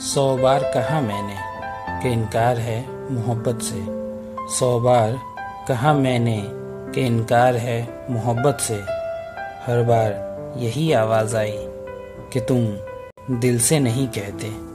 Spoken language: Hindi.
सौ बार कहा मैंने कि इनकार है मोहब्बत से। सौ बार कहा मैंने कि इनकार है मोहब्बत से। हर बार यही आवाज़ आई कि तुम दिल से नहीं कहते।